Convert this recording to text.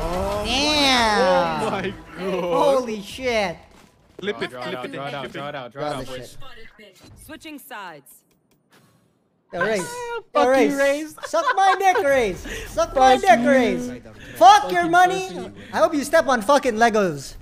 Oh Damn. Oh my god. Holy shit. Flip it, flip it clip it, draw it out, draw it. out, draw it out, boys. Switching sides. Yo, Raze. Yo, you, Raze. Raze. Suck my dick, Raze. Suck my dick, Raze. Fuck your money. I hope you step on fucking Legos.